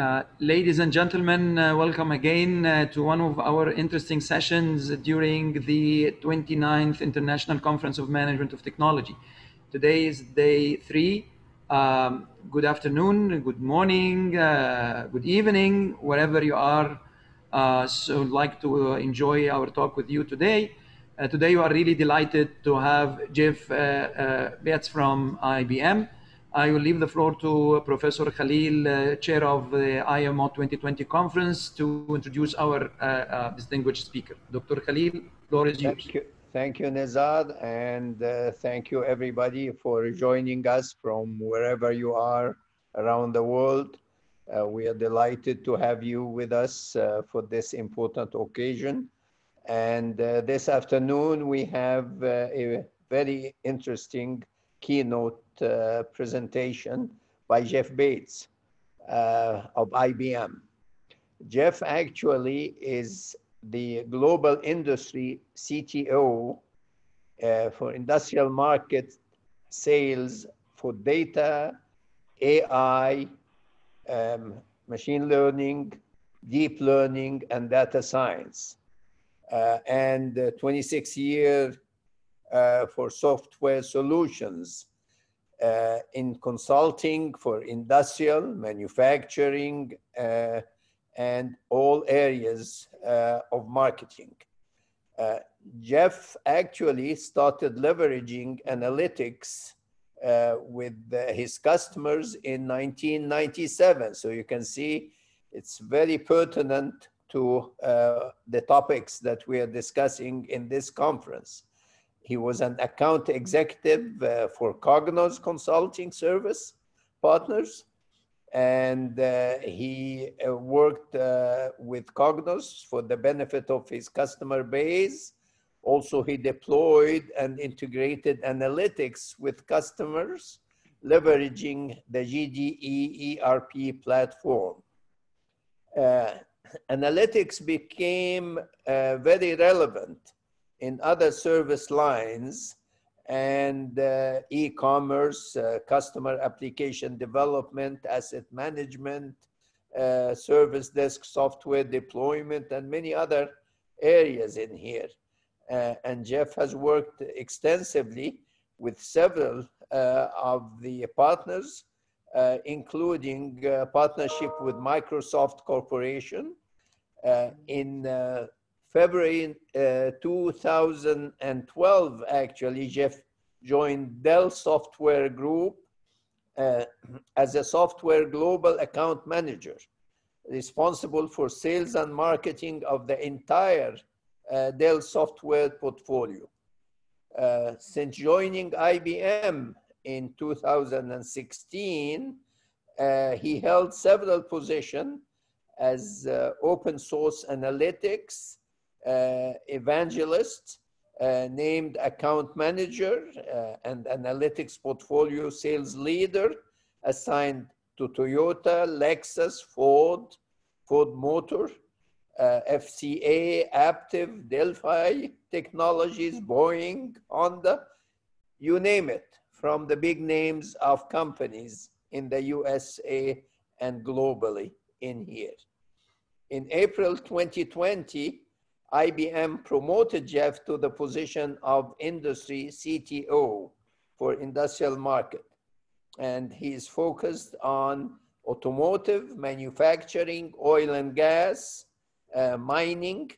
Uh, ladies and gentlemen, uh, welcome again uh, to one of our interesting sessions during the 29th International Conference of Management of Technology. Today is day three. Um, good afternoon, good morning, uh, good evening, wherever you are. Uh, so, I'd like to enjoy our talk with you today. Uh, today, we are really delighted to have Jeff Bates from IBM. I will leave the floor to Professor Khalil, uh, chair of the IAMOT 2020 conference, to introduce our uh, uh, distinguished speaker. Dr. Khalil, floor is yours. Thank you, thank you Nezad, and uh, thank you everybody for joining us from wherever you are around the world. Uh, we are delighted to have you with us uh, for this important occasion. And this afternoon, we have a very interesting keynote uh, presentation by Jeff Bates uh, of IBM. Jeff actually is the global industry CTO uh, for industrial market sales for data, AI, um, machine learning, deep learning, and data science. Uh, and uh, 26 years uh, for software solutions uh, in consulting for industrial, manufacturing, uh, and all areas uh, of marketing. Uh, Jeff actually started leveraging analytics uh, with his customers in 1997. So you can see it's very pertinent to uh, the topics that we are discussing in this conference. He was an account executive uh, for Cognos Consulting Service Partners. And uh, he uh, worked uh, with Cognos for the benefit of his customer base. Also, he deployed and integrated analytics with customers, leveraging the JDE ERP platform. Uh, analytics became uh, very relevant in other service lines and uh, e-commerce, uh, customer application development, asset management, uh, service desk software deployment, and many other areas in here. Uh, and Jeff has worked extensively with several uh, of the partners, uh, including partnership with Microsoft Corporation in February uh, 2012, actually, Jeff joined Dell Software Group uh, as a software global account manager, responsible for sales and marketing of the entire uh, Dell software portfolio. Uh, since joining IBM in 2016, uh, he held several positions as uh, open source analytics evangelist, uh, named account manager uh, and analytics portfolio sales leader assigned to Toyota, Lexus, Ford, Ford Motor, uh, FCA, Aptiv, Delphi Technologies, Boeing, Honda, you name it, from the big names of companies in the USA and globally in here. In April 2020, IBM promoted Jeff to the position of industry CTO for industrial market. And he's focused on automotive, manufacturing, oil and gas, uh, mining.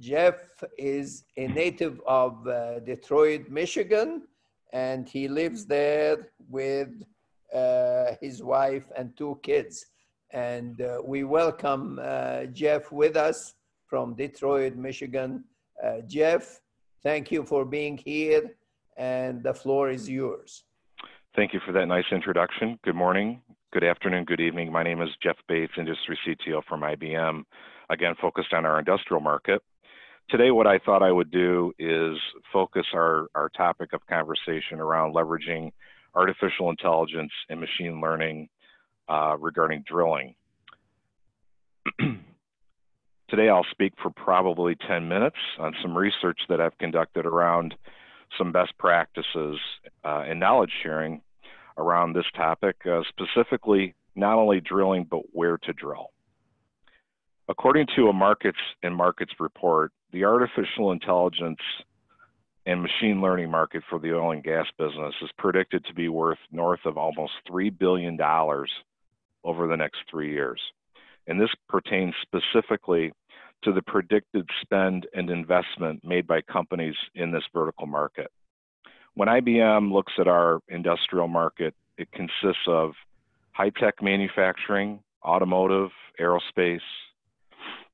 Jeff is a native of uh, Detroit, Michigan, and he lives there with uh, his wife and two kids. And uh, we welcome uh, Jeff with us from Detroit, Michigan. Uh, Jeff, thank you for being here, and the floor is yours. Thank you for that nice introduction. Good morning, good afternoon, good evening. My name is Jeff Bates, Industry CTO from IBM, again, focused on our industrial market. Today, what I thought I would do is focus our, our topic of conversation around leveraging artificial intelligence and machine learning uh, regarding drilling. Today I'll speak for probably 10 minutes on some research that I've conducted around some best practices uh, and knowledge sharing around this topic, uh, specifically not only drilling, but where to drill. According to a markets and markets report, the artificial intelligence and machine learning market for the oil and gas business is predicted to be worth north of almost $3 billion over the next three years. And this pertains specifically to the predicted spend and investment made by companies in this vertical market. When IBM looks at our industrial market, it consists of high tech manufacturing, automotive, aerospace.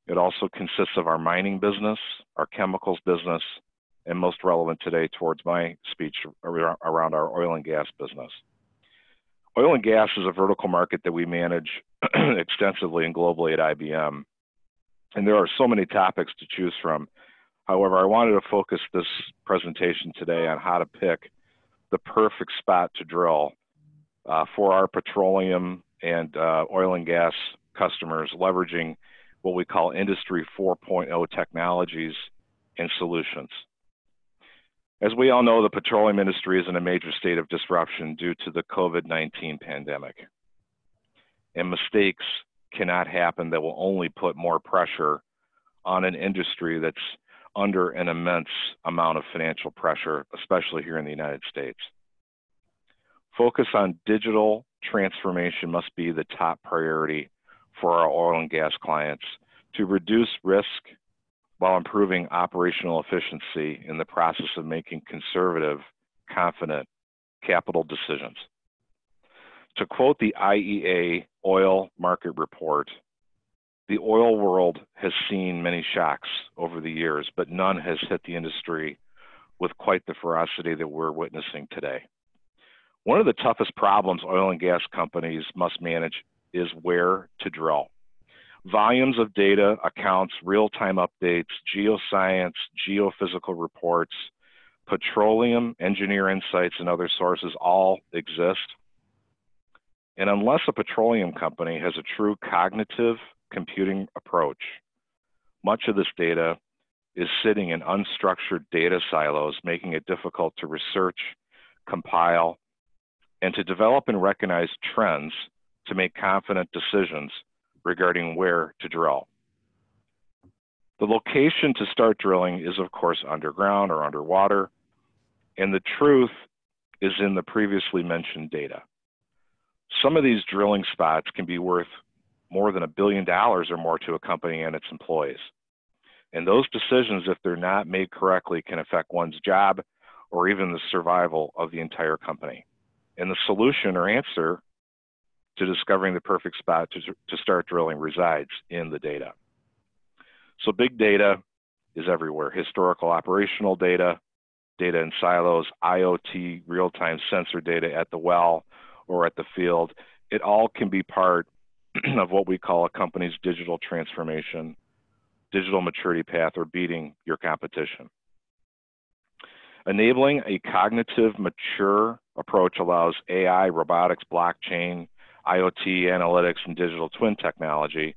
It also consists of our mining business, our chemicals business, and most relevant today towards my speech around our oil and gas business. Oil and gas is a vertical market that we manage extensively and globally at IBM. And there are so many topics to choose from. However, I wanted to focus this presentation today on how to pick the perfect spot to drill uh, for our petroleum and uh, oil and gas customers, leveraging what we call Industry 4.0 technologies and solutions. As we all know, the petroleum industry is in a major state of disruption due to the COVID 19 pandemic. And mistakes cannot happen that will only put more pressure on an industry that's under an immense amount of financial pressure, especially here in the United States. Focus on digital transformation must be the top priority for our oil and gas clients to reduce risk while improving operational efficiency in the process of making conservative, confident capital decisions. To quote the IEA oil market report, the oil world has seen many shocks over the years, but none has hit the industry with quite the ferocity that we're witnessing today. One of the toughest problems oil and gas companies must manage is where to drill. Volumes of data, accounts, real time updates, geoscience, geophysical reports, petroleum, engineer insights, and other sources all exist. And unless a petroleum company has a true cognitive computing approach, much of this data is sitting in unstructured data silos, making it difficult to research, compile, and to develop and recognize trends to make confident decisions regarding where to drill. The location to start drilling is, of course, underground or underwater, and the truth is in the previously mentioned data. Some of these drilling spots can be worth more than a billion dollars or more to a company and its employees. And those decisions, if they're not made correctly, can affect one's job or even the survival of the entire company. And the solution or answer to discovering the perfect spot to, to start drilling resides in the data. So big data is everywhere. Historical operational data, data in silos, IoT, real-time sensor data at the well or at the field. It all can be part of what we call a company's digital transformation, digital maturity path, or beating your competition. Enabling a cognitive, mature approach allows AI, robotics, blockchain, IoT, analytics, and digital twin technology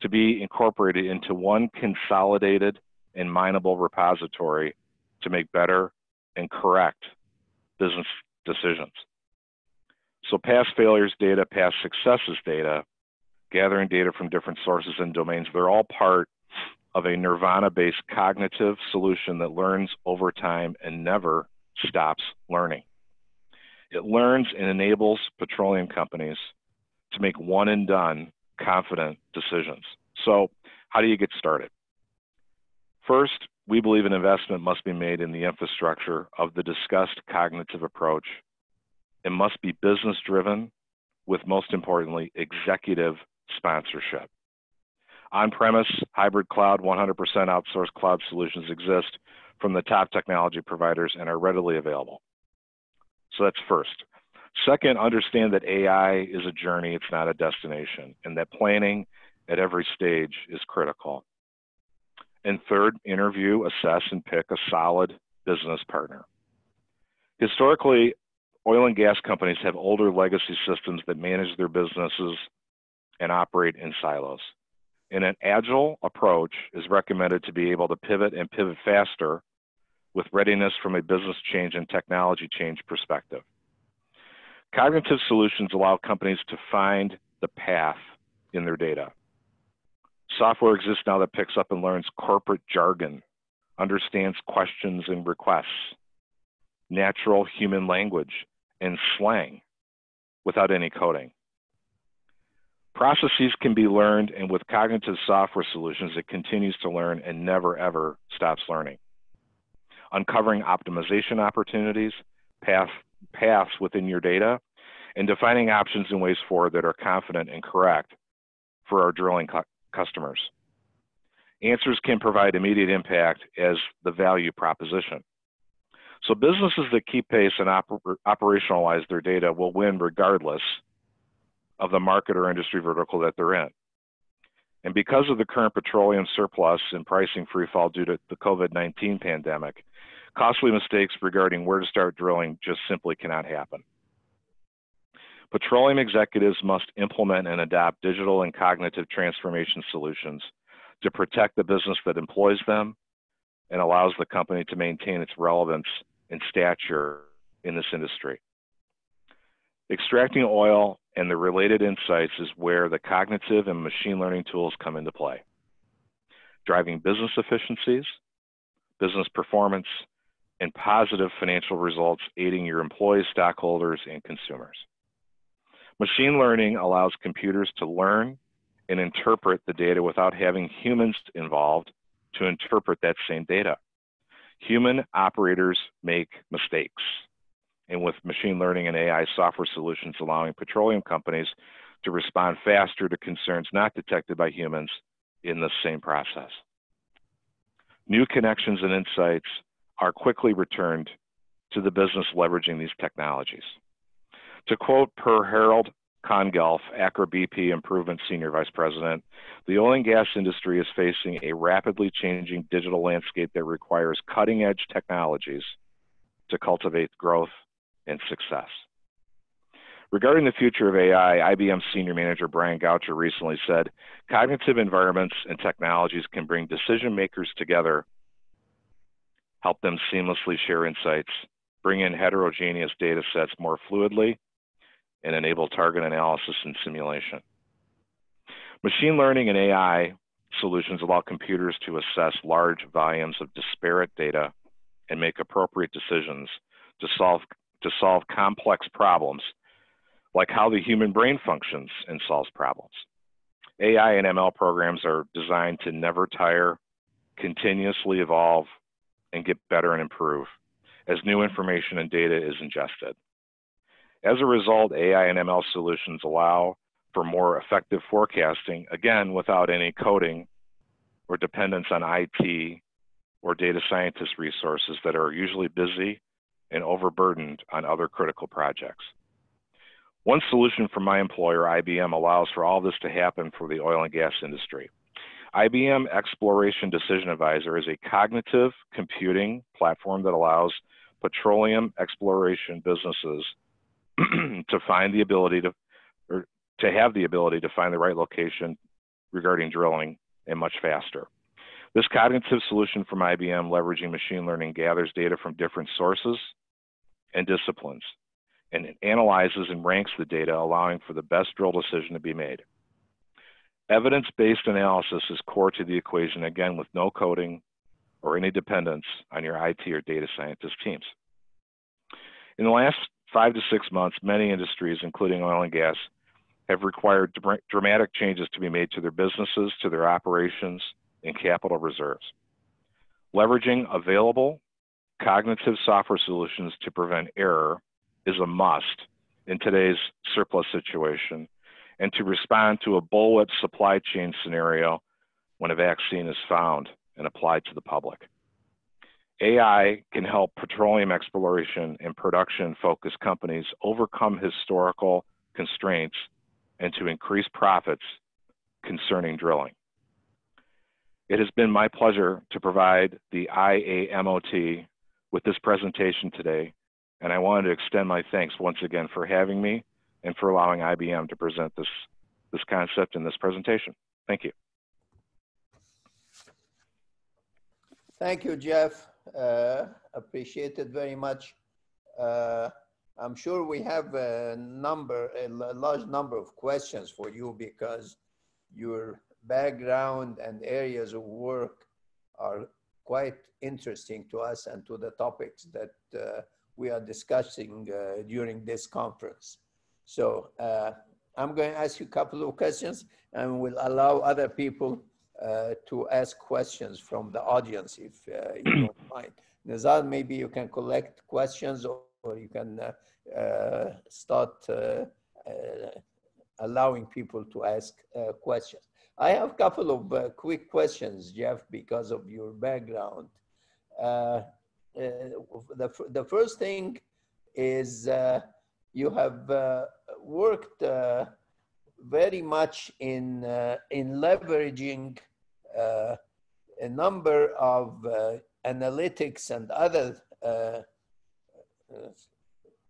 to be incorporated into one consolidated and mineable repository to make better and correct business decisions. So past failures data, past successes data, gathering data from different sources and domains, they're all part of a nirvana-based cognitive solution that learns over time and never stops learning. It learns and enables petroleum companies to make one and done confident decisions. So how do you get started? First, we believe an investment must be made in the infrastructure of the discussed cognitive approach. It must be business driven with most importantly, executive sponsorship. On-premise, hybrid cloud, 100% outsourced cloud solutions exist from the top technology providers and are readily available. So that's first. Second, understand that AI is a journey, it's not a destination, and that planning at every stage is critical. And third, interview, assess, and pick a solid business partner. Historically, oil and gas companies have older legacy systems that manage their businesses and operate in silos. And an agile approach is recommended to be able to pivot and pivot faster with readiness from a business change and technology change perspective. Cognitive solutions allow companies to find the path in their data. Software exists now that picks up and learns corporate jargon, understands questions and requests, natural human language, and slang without any coding. Processes can be learned, and with cognitive software solutions, it continues to learn and never ever stops learning. Uncovering optimization opportunities, path, paths within your data, and defining options and ways forward that are confident and correct for our drilling cu customers. Answers can provide immediate impact as the value proposition. So businesses that keep pace and oper operationalize their data will win regardless of the market or industry vertical that they're in. And because of the current petroleum surplus and pricing freefall due to the COVID-19 pandemic, costly mistakes regarding where to start drilling just simply cannot happen. Petroleum executives must implement and adopt digital and cognitive transformation solutions to protect the business that employs them and allows the company to maintain its relevance and stature in this industry. Extracting oil and the related insights is where the cognitive and machine learning tools come into play. Driving business efficiencies, business performance, and positive financial results aiding your employees, stockholders, and consumers. Machine learning allows computers to learn and interpret the data without having humans involved to interpret that same data. Human operators make mistakes. And with machine learning and AI software solutions allowing petroleum companies to respond faster to concerns not detected by humans in the same process. New connections and insights are quickly returned to the business leveraging these technologies. To quote Per Harald Kongelf, Aker BP Improvement Senior Vice President, the oil and gas industry is facing a rapidly changing digital landscape that requires cutting edge technologies to cultivate growth and success. Regarding the future of AI, IBM Senior Manager Brian Goucher recently said, cognitive environments and technologies can bring decision makers together, help them seamlessly share insights, bring in heterogeneous data sets more fluidly, and enable target analysis and simulation. Machine learning and AI solutions allow computers to assess large volumes of disparate data and make appropriate decisions to solve, to solve complex problems, like how the human brain functions and solves problems. AI and ML programs are designed to never tire, continuously evolve, and get better and improve as new information and data is ingested. As a result, AI and ML solutions allow for more effective forecasting, again, without any coding or dependence on IT or data scientist resources that are usually busy and overburdened on other critical projects. One solution from my employer, IBM, allows for all this to happen for the oil and gas industry. IBM Exploration Decision Advisor is a cognitive computing platform that allows petroleum exploration businesses to find the ability to, or to have the ability to find the right location regarding drilling and much faster. This cognitive solution from IBM leveraging machine learning gathers data from different sources and disciplines and analyzes and ranks the data, allowing for the best drill decision to be made. Evidence-based analysis is core to the equation, again, with no coding or any dependence on your IT or data scientist teams. In the last five to six months, many industries, including oil and gas, have required dramatic changes to be made to their businesses, to their operations, and capital reserves. Leveraging available cognitive software solutions to prevent error is a must in today's surplus situation and to respond to a bullwhip supply chain scenario when a vaccine is found and applied to the public. AI can help petroleum exploration and production focused companies overcome historical constraints and to increase profits concerning drilling. It has been my pleasure to provide the IAMOT with this presentation today, and I wanted to extend my thanks once again for having me and for allowing IBM to present this, this concept in this presentation. Thank you. Thank you, Jeff. Uh, appreciate it very much. Uh, I'm sure we have a number, a large number of questions for you because your background and areas of work are quite interesting to us and to the topics that uh, we are discussing uh, during this conference. So uh, I'm going to ask you a couple of questions and we'll allow other people uh, to ask questions from the audience if uh, you don't mind. Nizar, maybe you can collect questions or, or you can uh, uh, start uh, allowing people to ask questions. I have a couple of quick questions, Jeff, because of your background. the, the first thing is you have worked very much in, uh, in leveraging uh, a number of uh, analytics and other uh, uh,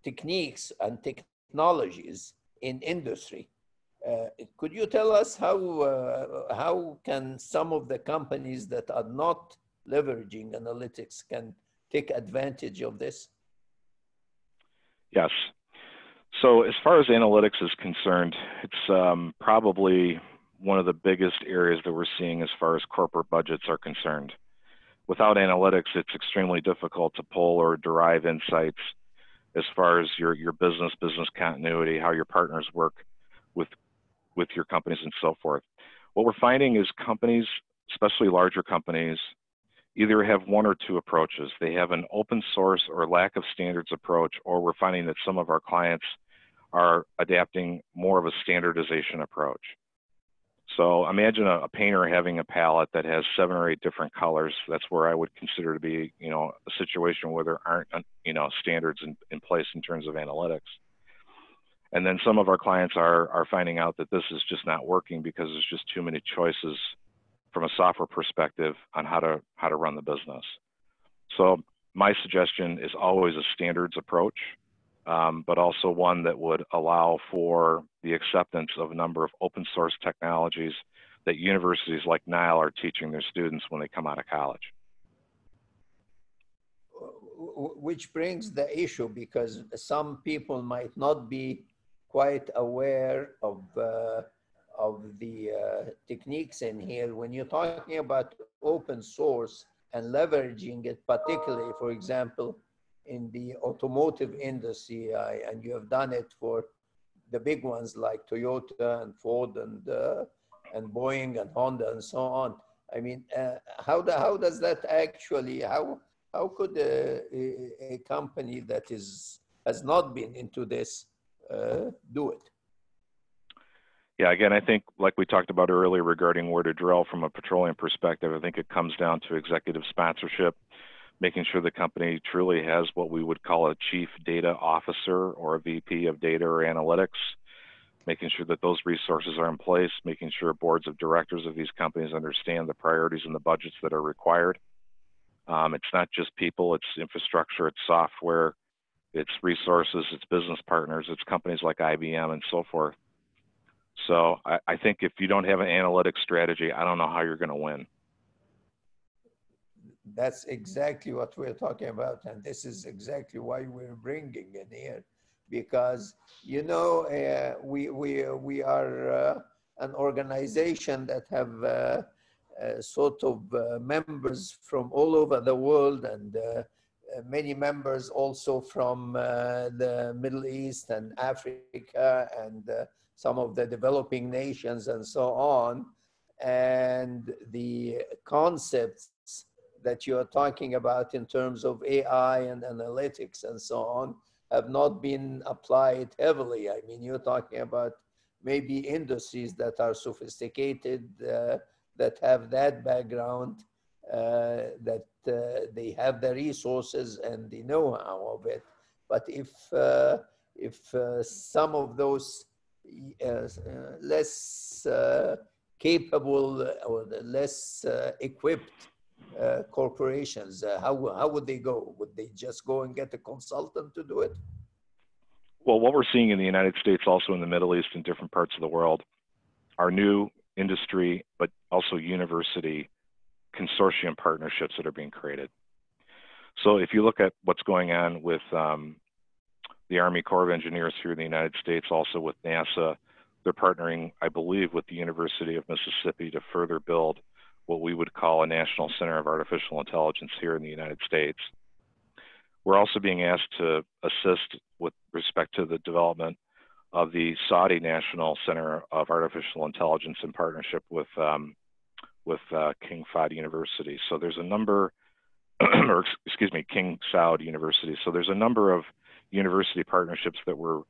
techniques and technologies in industry. Uh, could you tell us how, how can some of the companies that are not leveraging analytics can take advantage of this? Yes, so as far as analytics is concerned, it's um, probably one of the biggest areas that we're seeing as far as corporate budgets are concerned. Without analytics, it's extremely difficult to pull or derive insights as far as your, your business, business continuity, how your partners work with, with your companies and so forth. What we're finding is companies, especially larger companies, either have one or two approaches. They have an open source or lack of standards approach, or we're finding that some of our clients are adapting more of a standardization approach. So imagine a, a, painter having a palette that has seven or eight different colors. That's where I would consider to be, you know, a situation where there aren't, uh, you know, standards in, in place in terms of analytics. And then some of our clients are, are finding out that this is just not working because there's just too many choices from a software perspective on how to, how to run the business. So my suggestion is always a standards approach um, but also one that would allow for the acceptance of a number of open source technologies that universities like Nile are teaching their students when they come out of college. Which brings the issue because some people might not be quite aware of, uh, of the uh, techniques in here. When you're talking about open source and leveraging it, particularly, for example, in the automotive industry, I, and you have done it for the big ones like Toyota and Ford and uh, and Boeing and Honda and so on. I mean, uh, how the, how does that actually how how could a, a, company that is has not been into this uh, do it? Yeah, again, I think like we talked about earlier regarding where to drill from a petroleum perspective, I think it comes down to executive sponsorship making sure the company truly has what we would call a chief data officer or a VP of data or analytics, making sure that those resources are in place, making sure boards of directors of these companies understand the priorities and the budgets that are required. Um, it's not just people, it's infrastructure, it's software, it's resources, it's business partners, it's companies like IBM and so forth. So I, I think if you don't have an analytics strategy, I don't know how you're going to win that's exactly what we're talking about. And this is exactly why we're bringing in here. Because, you know, uh, we, we, we are uh, an organization that have uh, uh sort of uh, members from all over the world and uh, many members also from the Middle East and Africa and some of the developing nations and so on. And the concepts that you're talking about in terms of AI and analytics and so on have not been applied heavily. I mean, you're talking about maybe industries that are sophisticated, uh, that have that background, uh, that uh, they have the resources and the know-how of it. But if uh, if uh, some of those uh, less capable or less equipped uh, corporations, uh, how, how would they go? Would they just go and get a consultant to do it? Well, what we're seeing in the United States, also in the Middle East and different parts of the world, are new industry, but also university consortium partnerships that are being created. So if you look at what's going on with um, the Army Corps of Engineers here in the United States, also with NASA. They're partnering, I believe, with the University of Mississippi to further build what we would call a National Center of Artificial Intelligence here in the United States. We're also being asked to assist with respect to the development of the Saudi National Center of Artificial Intelligence in partnership with um, with uh, King Fahd University. So there's a number, or excuse me, King Saud University. So there's a number of university partnerships that we're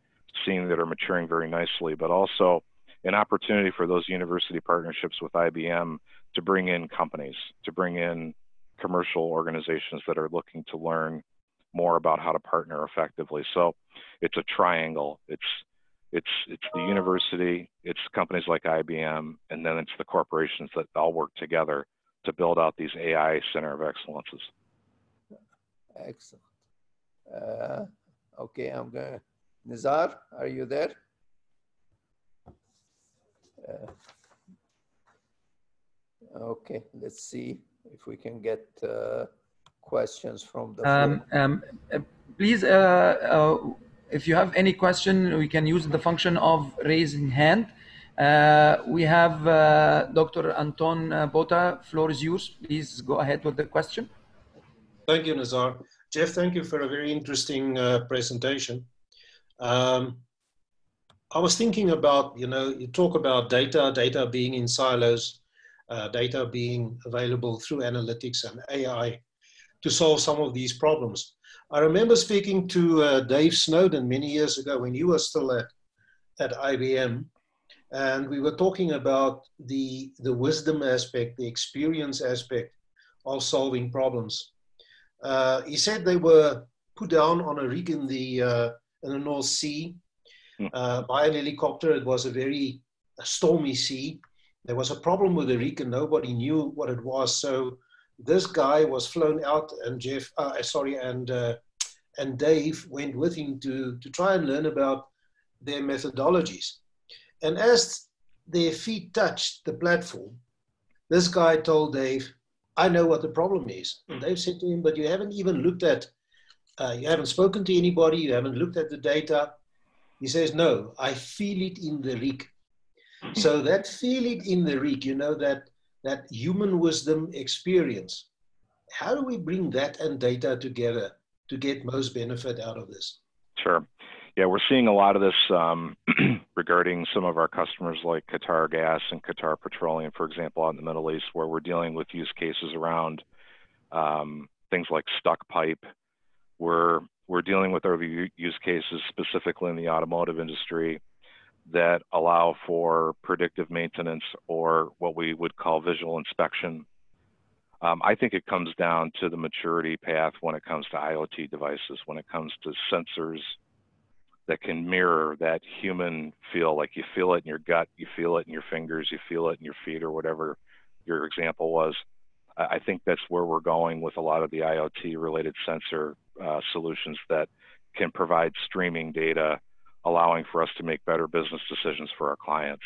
seeing that are maturing very nicely, but also an opportunity for those university partnerships with IBM to bring in companies, to bring in commercial organizations that are looking to learn more about how to partner effectively. So it's a triangle. It's it's it's the university, it's companies like IBM, and then it's the corporations that all work together to build out these AI center of excellences. Excellent. Uh, okay, I'm going. Nizar, are you there? Uh, okay, let's see if we can get uh, questions from the um, um, uh, please, uh, uh, if you have any question, we can use the function of raising hand. Uh, we have Dr. Anton Bota. Floor is yours. Please go ahead with the question. Thank you, Nazar. Jeff, thank you for a very interesting presentation. Um, I was thinking about, you know, you talk about data, data being in silos, uh, data being available through analytics and AI to solve some of these problems. I remember speaking to uh, Dave Snowden many years ago when you were still at, at IBM, and we were talking about the, the wisdom aspect, the experience aspect of solving problems. Uh, he said they were put down on a rig in the uh, in the North Sea. Uh, by an helicopter. It was a very stormy sea. There was a problem with the rig and nobody knew what it was. So this guy was flown out and Jeff, uh, sorry, and, uh, and Dave went with him to, to try and learn about their methodologies. And as their feet touched the platform, this guy told Dave, I know what the problem is. And Dave said to him, but you haven't even looked at uh, you haven't spoken to anybody, you haven't looked at the data. He says, no, I feel it in the rig. So that feel it in the rig, you know, that, that human wisdom experience, how do we bring that and data together to get most benefit out of this? Sure. Yeah, we're seeing a lot of this um, regarding some of our customers like Qatar Gas and Qatar Petroleum, for example, out in the Middle East, where we're dealing with use cases around um, things like stuck pipe, we're, we're dealing with other use cases specifically in the automotive industry that allow for predictive maintenance or what we would call visual inspection. Um, I think it comes down to the maturity path when it comes to IoT devices, when it comes to sensors that can mirror that human feel, like you feel it in your gut, you feel it in your fingers, you feel it in your feet, or whatever your example was. I think that's where we're going with a lot of the IoT related sensor uh, solutions that can provide streaming data, allowing for us to make better business decisions for our clients.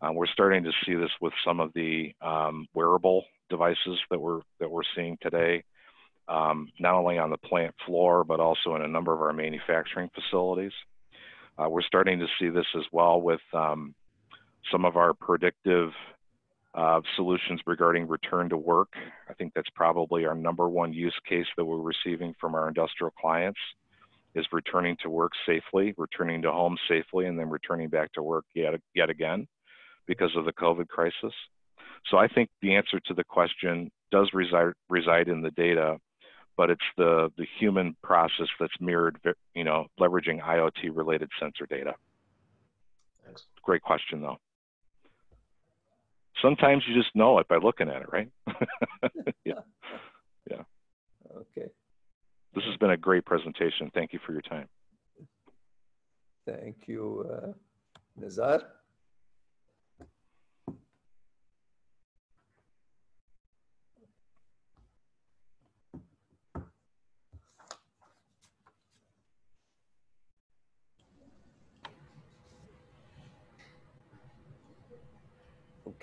Uh, we're starting to see this with some of the um, wearable devices that we're that we're seeing today, um, not only on the plant floor but also in a number of our manufacturing facilities. Uh, we're starting to see this as well with um, some of our predictive uh, solutions regarding return to work. I think that's probably our number one use case that we're receiving from our industrial clients is returning to work safely, returning to home safely, and then returning back to work yet, yet again because of the COVID crisis. So I think the answer to the question does reside, reside in the data, but it's the, the human process that's mirrored, you know, leveraging IoT related sensor data. Thanks. Great question though sometimes you just know it by looking at it, right? yeah. Yeah. Okay. This has been a great presentation. Thank you for your time. Thank you, uh, Nazar.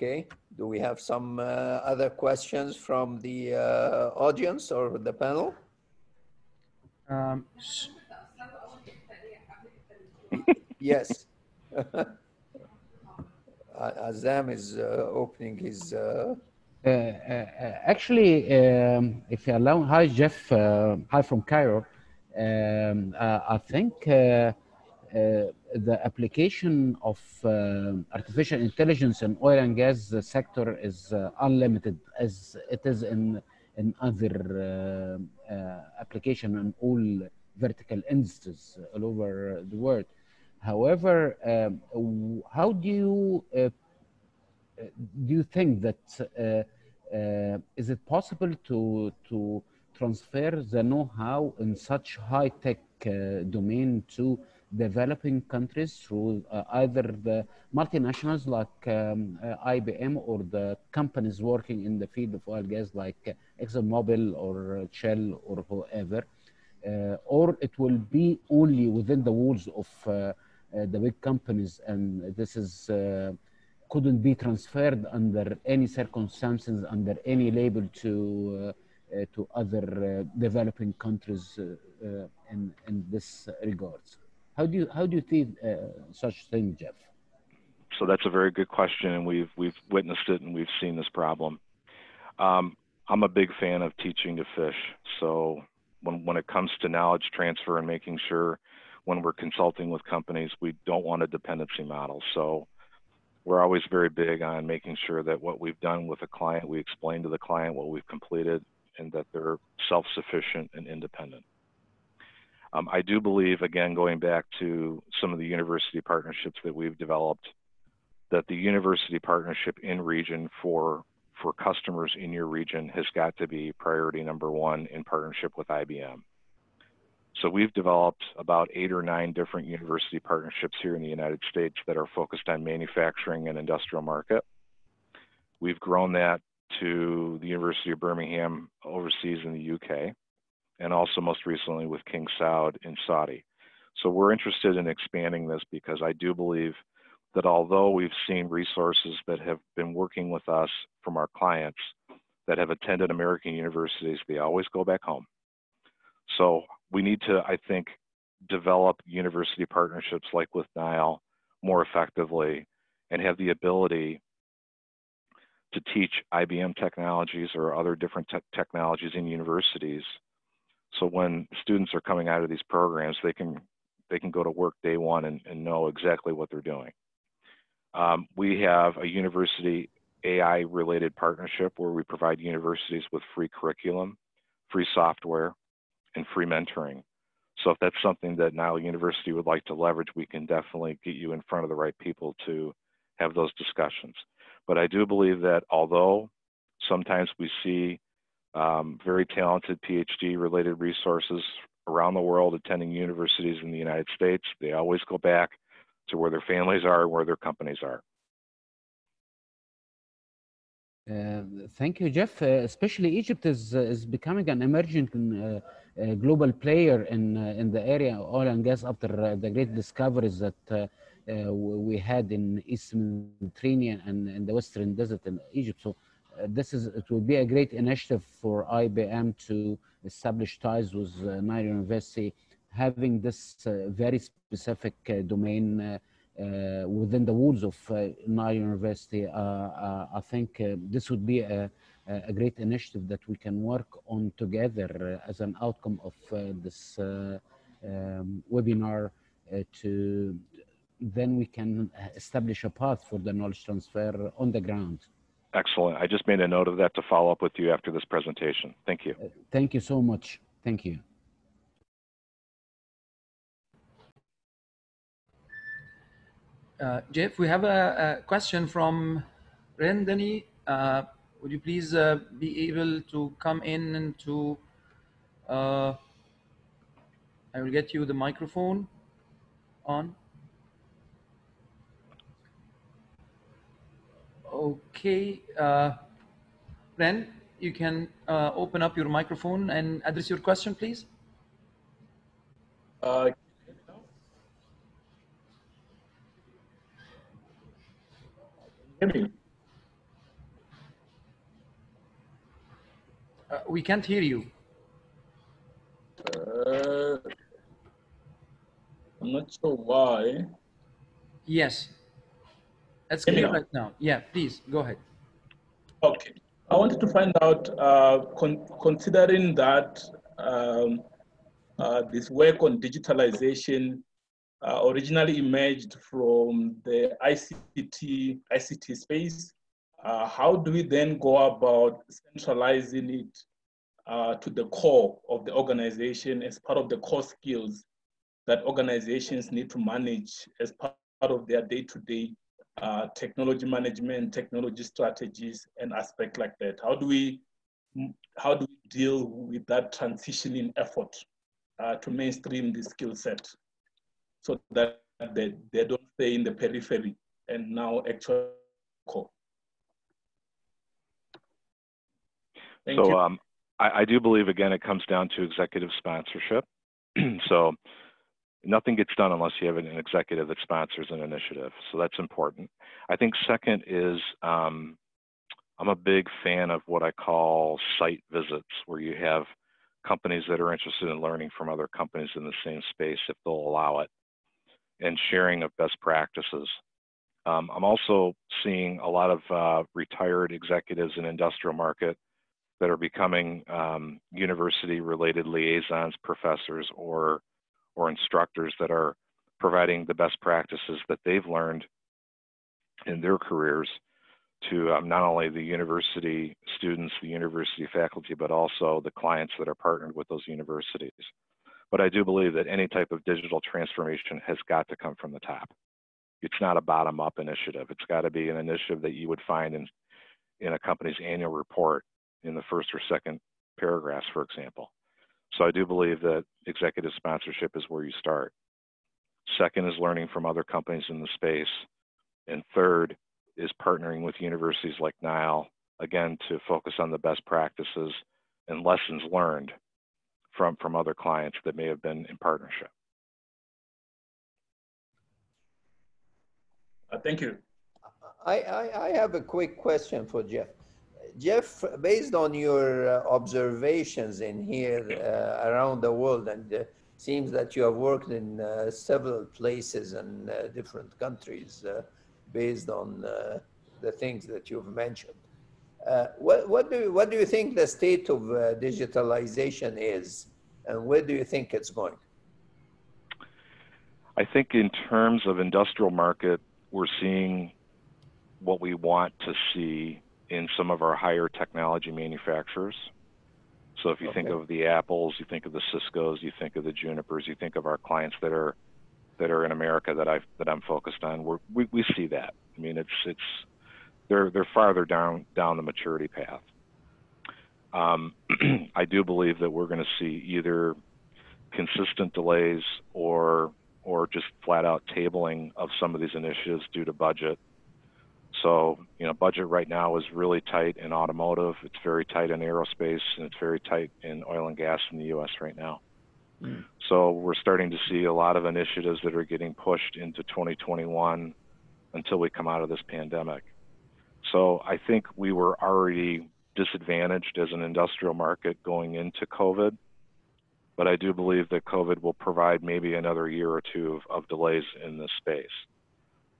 Okay, do we have some uh, other questions from the uh, audience or the panel? Um, Yes. Azam is uh, opening his. Uh... Uh, actually, um, if you allow, hi Jeff, hi from Cairo. Um, I think the application of artificial intelligence in oil and gas sector is unlimited, as it is in in other uh, uh, application in all vertical industries all over the world. However, um, how do you uh, do you think that is it possible to to transfer the know-how in such high-tech domain to developing countries through uh, either the multinationals like um, uh, IBM or the companies working in the field of oil gas like uh, ExxonMobil or Shell or whoever, or it will be only within the walls of the big companies and this is couldn't be transferred under any circumstances under any label to uh, to other uh, developing countries uh, in in this regards how do you how do you see uh, such thing, Jeff? So that's a very good question, and we've we've witnessed it and we've seen this problem. Um, I'm a big fan of teaching to fish. So when when it comes to knowledge transfer and making sure when we're consulting with companies, we don't want a dependency model. So we're always very big on making sure that what we've done with a client, we explain to the client what we've completed and that they're self-sufficient and independent. Um, I do believe, again, going back to some of the university partnerships that we've developed, that the university partnership in region for for customers in your region has got to be priority number one in partnership with IBM. So we've developed about eight or nine different university partnerships here in the United States that are focused on manufacturing and industrial market. We've grown that to the University of Birmingham overseas in the UK and also most recently with King Saud in Saudi. So we're interested in expanding this because I do believe that although we've seen resources that have been working with us from our clients that have attended American universities, they always go back home. So we need to, I think, develop university partnerships like with NILE more effectively and have the ability to teach IBM technologies or other different te technologies in universities so when students are coming out of these programs, they can they can go to work day one and, and know exactly what they're doing. Um, we have a university AI related partnership where we provide universities with free curriculum, free software, and free mentoring. So if that's something that Nile University would like to leverage, we can definitely get you in front of the right people to have those discussions. But I do believe that although sometimes we see um, very talented PhD related resources around the world attending universities in the United States. They always go back to where their families are, where their companies are. Uh, thank you, Jeff. Uh, especially Egypt is uh, is becoming an emerging uh, uh, global player in uh, in the area of oil and gas after the great discoveries that we had in East Mediterranean and in the Western Desert in Egypt. So this is it would be a great initiative for IBM to establish ties with uh, University, having this uh, very specific uh, domain uh, within the walls of Nile University. I think this would be a, a great initiative that we can work on together as an outcome of this um, webinar to then we can establish a path for the knowledge transfer on the ground. Excellent. I just made a note of that to follow up with you after this presentation. Thank you. Thank you so much. Thank you. Uh, Jeff, we have a, a question from Rendani. Uh, would you please uh, be able to come in and to, uh, I will get you the microphone on. Okay, uh, Ren, you can uh, open up your microphone and address your question, please. Uh. Uh, we can't hear you. Uh, I'm not sure why. Yes. That's clear right now. Yeah, please go ahead. Okay. I wanted to find out, uh, con- considering that um, uh, this work on digitalization uh, originally emerged from the ICT, ICT space, uh, how do we then go about centralizing it uh, to the core of the organization as part of the core skills that organizations need to manage as part of their day-to-day uh, technology management, technology strategies, and aspect like that. How do we how do we deal with that transitioning effort uh, to mainstream the skill set so that they, they don't stay in the periphery and now actually core? Thank so you. um, I, I do believe, again, it comes down to executive sponsorship. so nothing gets done unless you have an executive that sponsors an initiative. So that's important. I think second is um, I'm a big fan of what I call site visits, where you have companies that are interested in learning from other companies in the same space if they'll allow it, and sharing of best practices. Um, I'm also seeing a lot of uh, retired executives in industrial market that are becoming um, university-related liaisons, professors, or or instructors that are providing the best practices that they've learned in their careers to um, not only the university students, the university faculty, but also the clients that are partnered with those universities. But I do believe that any type of digital transformation has got to come from the top. It's not a bottom up initiative. It's got to be an initiative that you would find in, in a company's annual report in the first or second paragraphs, for example. So I do believe that executive sponsorship is where you start. Second is learning from other companies in the space. And third is partnering with universities like Nile, again, to focus on the best practices and lessons learned from, from other clients that may have been in partnership. Uh, thank you. I, I, I have a quick question for Jeff. Jeff, based on your uh, observations in here uh, around the world, and uh, seems that you have worked in uh, several places and uh, different countries uh, based on the things that you've mentioned. What, what, do, you- what do you think the state of digitalization is, and where do you think it's going? I think in terms of industrial market, we're seeing what we want to see in some of our higher technology manufacturers. So if you think of the Apples, you think of the Cisco's, you think of the Junipers, you think of our clients that are that are in America that I that I'm focused on. We're, we we see that. I mean, it's it's they're they're farther down down the maturity path. Um, I do believe that we're going to see either consistent delays or or just flat out tabling of some of these initiatives due to budget. So, you know, budget right now is really tight in automotive, it's very tight in aerospace, and it's very tight in oil and gas in the US right now. Mm. So, we're starting to see a lot of initiatives that are getting pushed into 2021 until we come out of this pandemic. So, I think we were already disadvantaged as an industrial market going into COVID but I do believe that COVID will provide maybe another year or two of, of delays in this space.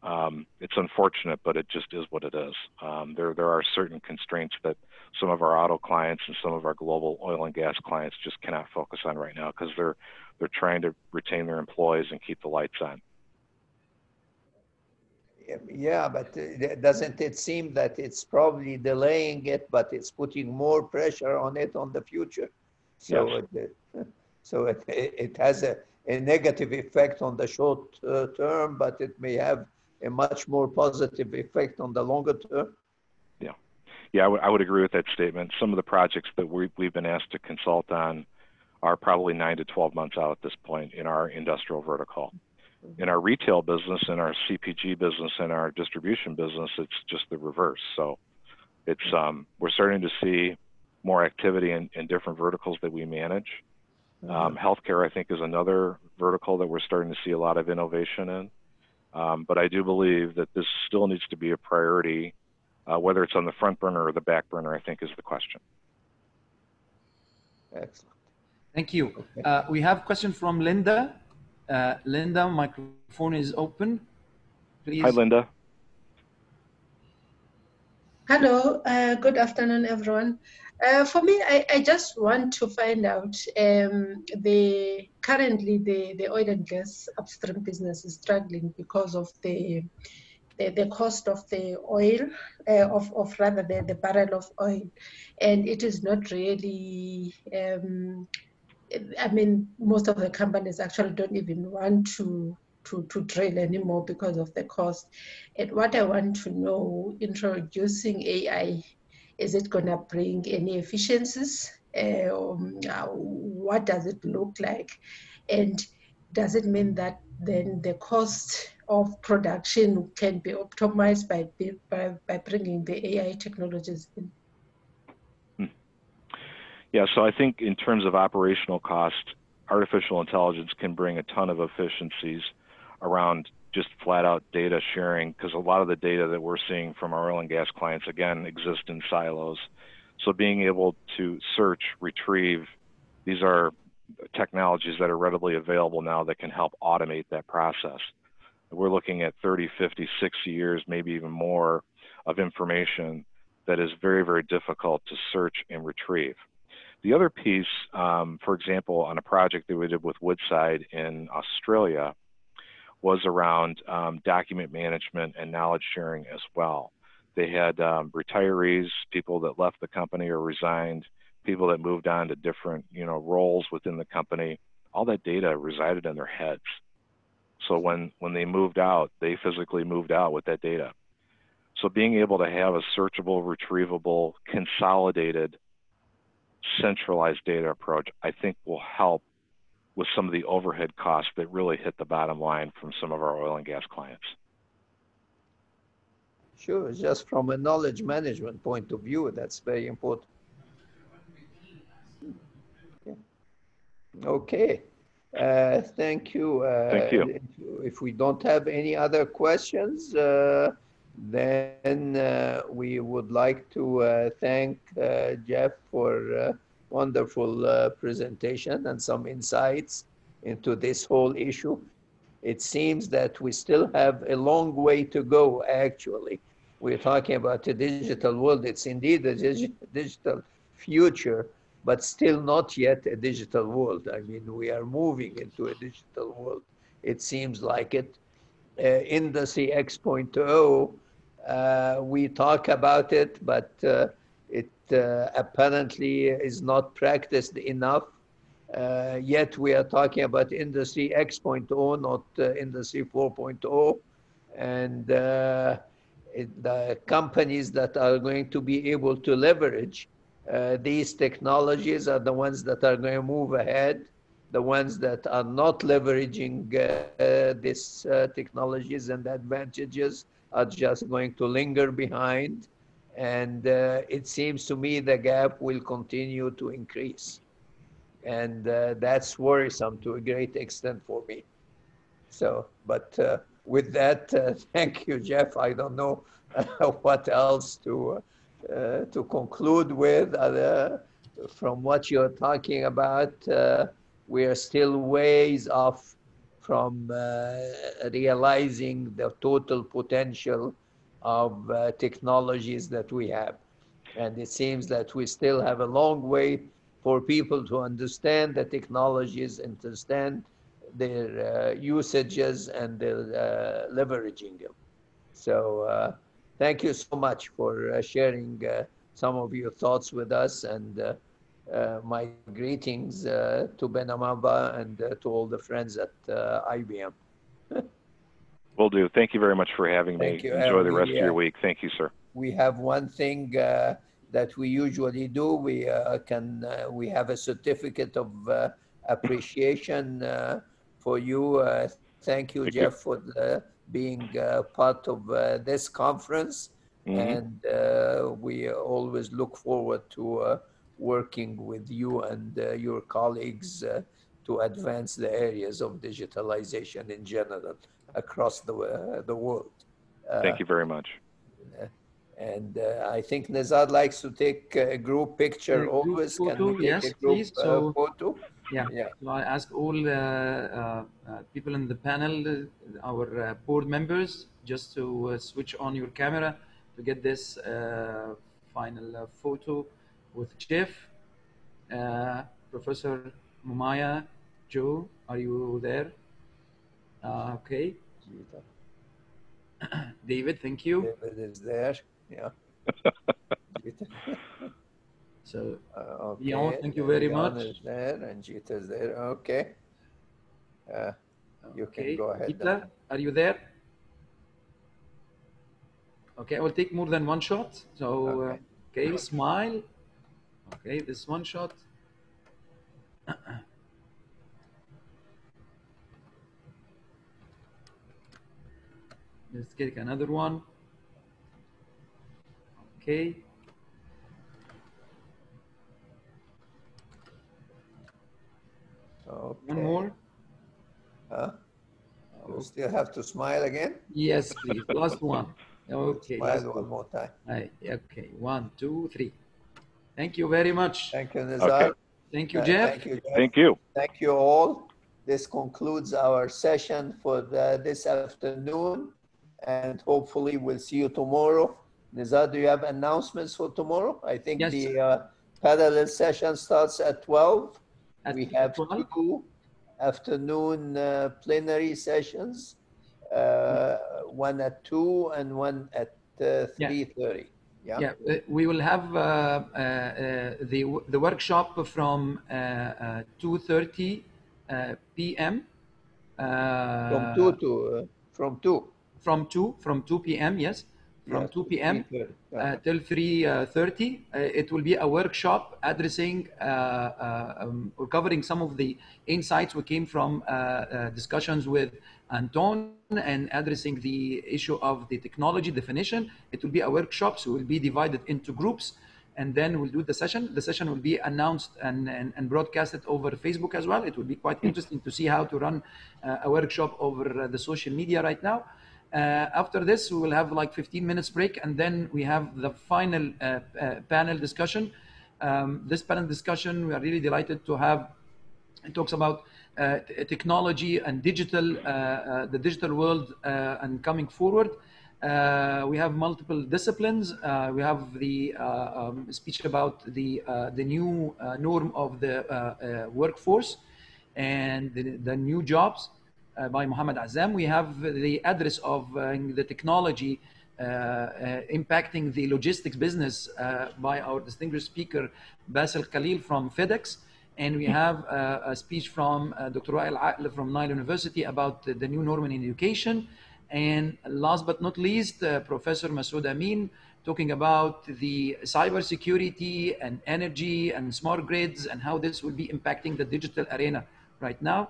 Um, it's unfortunate, but it just is what it is. Um, there, there are certain constraints that some of our auto clients and some of our global oil and gas clients just cannot focus on right now because they're they're trying to retain their employees and keep the lights on. Yeah, but doesn't it seem that it's probably delaying it, but it's putting more pressure on it on the future? So, it, uh, so it, it has a, a negative effect on the short uh, term, but it may have a much more positive effect on the longer term. Yeah, I would- I would agree with that statement. Some of the projects that we, we've been asked to consult on are probably nine to 12 months out at this point in our industrial vertical. In our retail business, in our CPG business, in our distribution business, it's just the reverse. So it's um, we're starting to see more activity in, in different verticals that we manage. Um, healthcare, I think, is another vertical that we're starting to see a lot of innovation in. Um, but I do believe that this still needs to be a priority. Uh, whether it's on the front burner or the back burner, I think is the question. Excellent. Thank you. Uh, we have a question from Linda. Uh, Linda, microphone is open. Please. Hi, Linda. Hello, uh, good afternoon, everyone. Uh, for me, I, I, just want to find out um, the currently the, the oil and gas upstream business is struggling because of the the, the cost of the oil, uh, of, of rather the, the barrel of oil, and it is not really. Um, I mean, most of the companies actually don't even want to to, to drill anymore because of the cost. And what I want to know, introducing AI, is it going to bring any efficiencies? Um, uh, what does it look like? And does it mean that then the cost of production can be optimized by, by, by bringing the AI technologies in? Hmm. Yeah, so I think in terms of operational cost, artificial intelligence can bring a ton of efficiencies around just flat out data sharing because a lot of the data that we're seeing from our oil and gas clients again exist in silos. So being able to search retrieve these are technologies that are readily available now that can help automate that process. We're looking at 30 50 60 years maybe even more of information that is very very difficult to search and retrieve. The other piece um, for example on a project that we did with woodside in australia was around um, document management and knowledge sharing as well. They had um, retirees, people that left the company or resigned, people that moved on to different you know roles within the company. All that data resided in their heads. So when when they moved out, they physically moved out with that data. So being able to have a searchable, retrievable, consolidated, centralized data approach, I think will help with some of the overhead costs that really hit the bottom line from some of our oil and gas clients. Sure, just from a knowledge management point of view, that's very important. Okay, uh, thank you. Uh, thank you. If we don't have any other questions, uh, then uh, we would like to uh, thank uh, Jeff for wonderful uh, presentation and some insights into this whole issue. It seems that we still have a long way to go, actually. We're talking about a digital world. It's indeed a digital future, but still not yet a digital world. I mean, we are moving into a digital world. It seems like it. Uh, Industry X.0, uh, we talk about it, but uh, it uh, apparently is not practiced enough. Uh, yet we are talking about Industry X.0, not uh, Industry 4.0. And it, the companies that are going to be able to leverage uh, these technologies are the ones that are going to move ahead. The ones that are not leveraging uh, these uh, technologies and advantages are just going to linger behind. And uh, it seems to me the gap will continue to increase. And uh, that's worrisome to a great extent for me. So, but uh, with that, uh, thank you, Jeff. I don't know what else to, uh, to conclude with. Uh, from what you're talking about, we are still ways off from realizing the total potential of uh, technologies that we have. And it seems that we still have a long way for people to understand the technologies, understand their uh, usages and their uh, leveraging them. So uh, thank you so much for uh, sharing uh, some of your thoughts with us and my greetings to Benamaba and to all the friends at IBM. Will do. Thank you very much for having Thank me. You. Enjoy the rest we, of your week. Thank you, sir. We have one thing uh, that we usually do. We uh, can uh, we have a certificate of uh, appreciation uh, for you. Uh, thank you, thank Jeff, you. for the, being part of this conference. Mm-hmm. And we always look forward to working with you and your colleagues to advance the areas of digitalization in general across the, uh, the world. Thank you very much. Uh, and uh, I think Nezad likes to take a group picture group always. Photo, yes, group, please. So, photo? Yeah. yeah. So I ask all people in the panel, our board members, just to uh, switch on your camera to get this uh, final uh, photo with Jeff. Uh, Professor Mumaya, Joe, are you there? Uh, okay. David, thank you. David is there. Yeah. So, Uh, okay. Leon, thank you very Leon much. is there and Gita is there. Okay. Uh, You can go ahead Gita, are you there? Okay, I will take more than one shot. So, uh, Okay. okay, smile. Okay, this one shot. Let's get another one. Okay. okay. One more. Huh? You still have to smile again? Yes, please. Last one. Okay. last Smile one more time. Aye, Okay. One, two, three. Thank you very much. Thank you, Nizar. Thank you, Uh, Jeff. Thank you, Jeff. Thank you. Thank you all. This concludes our session for the, this afternoon, and hopefully we'll see you tomorrow. Nizar, do you have announcements for tomorrow? I think Yes. the uh, parallel session starts at 12. At we have 12? two afternoon uh, plenary sessions, uh, one at 2 and one at uh, Yeah. 3.30. Yeah? Yeah, we will have uh, uh, the the workshop from uh, uh, 2:30 uh, p.m. Uh, From 2 to, uh, from 2. From 2 from 2 p.m. Yes, from Yeah, 2 p.m. 3:30. uh, till 3.30. Uh, it will be a workshop addressing uh, uh, um, or covering some of the insights we came from uh, discussions with Anton and addressing the issue of the technology definition. It will be a workshop, so it will be divided into groups and then we'll do the session. The session will be announced and, and, and broadcasted over Facebook as well. It will be quite interesting to see how to run uh, a workshop over uh, the social media right now. Uh, after this, we will have like 15 minutes break, and then we have the final uh, uh, panel discussion. Um, this panel discussion, we are really delighted to have. It talks about uh, technology and digital, uh, uh, the digital world, and coming forward. We have multiple disciplines. We have the um, speech about the the new norm of the workforce and the, the new jobs uh, by Muhammad Azam. We have the address of uh, the technology uh, uh, impacting the logistics business uh, by our distinguished speaker Basil Khalil from FedEx. And we have a speech from Dr. Aql from Nile University about the, new norm in education. And last but not least, Professor Massoud Amin talking about the cybersecurity and energy and smart grids and how this will be impacting the digital arena right now.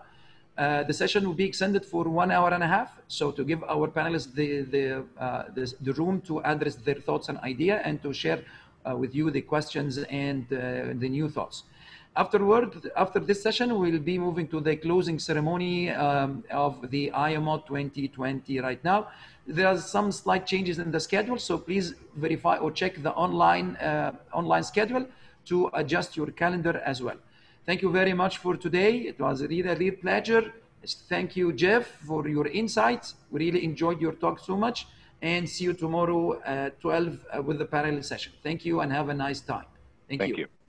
Uh, the session will be extended for one hour and a half, so to give our panelists the the, uh, the, the room to address their thoughts and idea and to share uh, with you the questions and uh, the new thoughts. Afterward, after this session, we'll be moving to the closing ceremony um, of the IAMOT 2020 right now. There are some slight changes in the schedule, so please verify or check the online, uh, online schedule to adjust your calendar as well. Thank you very much for today. It was a real, real pleasure. Thank you, Jeff, for your insights. We really enjoyed your talk so much. And see you tomorrow at 12 uh, with the parallel session. Thank you and have a nice time. Thank, Thank you. Bye.